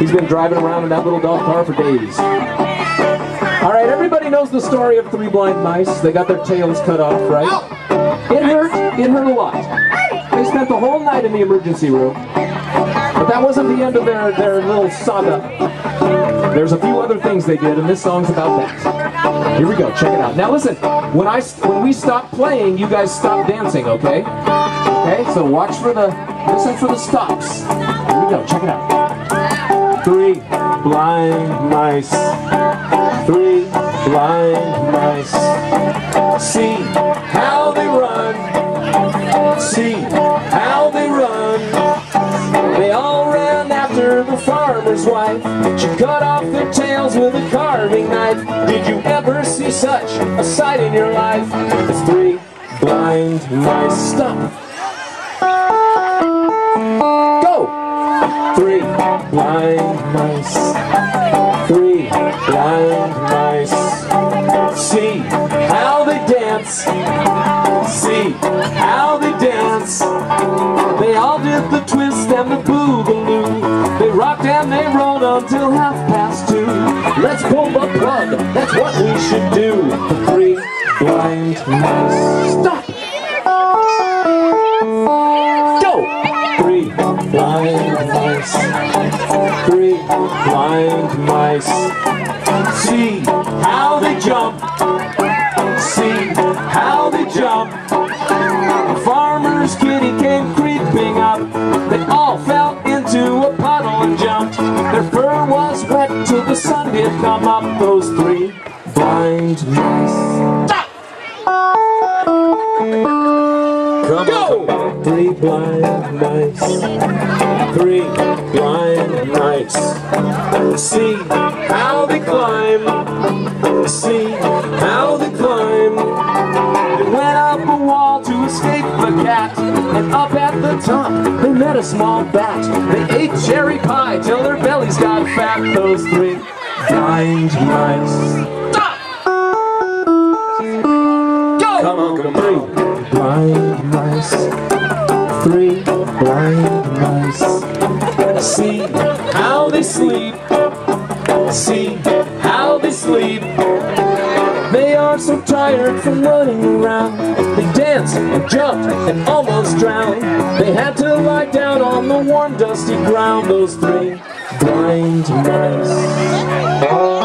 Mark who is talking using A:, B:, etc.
A: He's been driving around in that little dog car for days. All right, everybody knows the story of three blind mice. They got their tails cut off, right? It hurt. It hurt a lot. They spent the whole night in the emergency room. But that wasn't the end of their, their little saga. There's a few other things they did, and this song's about that. Here we go. Check it out. Now listen. When I when we stop playing, you guys stop dancing. Okay? Okay. So watch for the listen for the stops. Here we go. Check it out. Three blind mice. Three blind mice. See how they run. See how they run. They all ran after the farmer's wife. She cut off their tails with a carving knife. Did you ever see such a sight in your life? It's three blind mice. Stop. Go. Three blind rolled until half past two. Let's pull the plug. That's what we should do. Three blind mice. Stop. Go. Three blind mice. Three blind mice. See how they jump. See how they jump. Those three blind mice. Stop!
B: Come
A: Go!
B: on, come on.
A: Three blind mice. Three blind mice. See how they climb. See how they climb. They went up a wall to escape the cat. And up at the top, they met a small bat. They ate cherry pie till their bellies got fat. Those three blind mice. Stop! Go!
B: Come on, come
A: Three
B: on.
A: blind mice. Three blind mice. See how they sleep. See how they sleep. They are so tired from running around. They and jumped and almost drowned. They had to lie down on the warm, dusty ground. Those three blind mice.